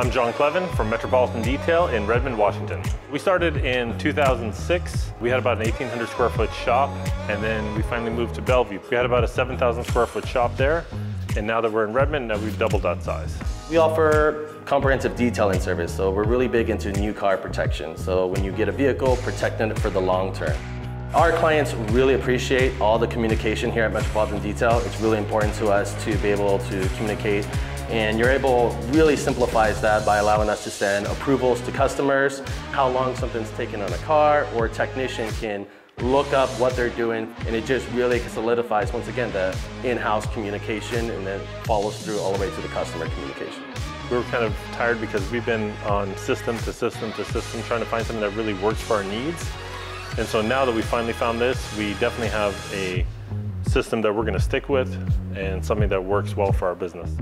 I'm John Kleven from Metropolitan Detail in Redmond, Washington. We started in 2006. We had about an 1,800 square foot shop, and then we finally moved to Bellevue. We had about a 7,000 square foot shop there, and now that we're in Redmond, now we've doubled that size. We offer comprehensive detailing service, so we're really big into new car protection. So when you get a vehicle, protecting it for the long term. Our clients really appreciate all the communication here at Metropolitan Detail. It's really important to us to be able to communicate and Urable, really simplifies that by allowing us to send approvals to customers, how long something's taken on a car, or a technician can look up what they're doing, and it just really solidifies, once again, the in-house communication, and then follows through all the way to the customer communication. We were kind of tired because we've been on system to system to system trying to find something that really works for our needs. And so now that we finally found this, we definitely have a system that we're going to stick with and something that works well for our business.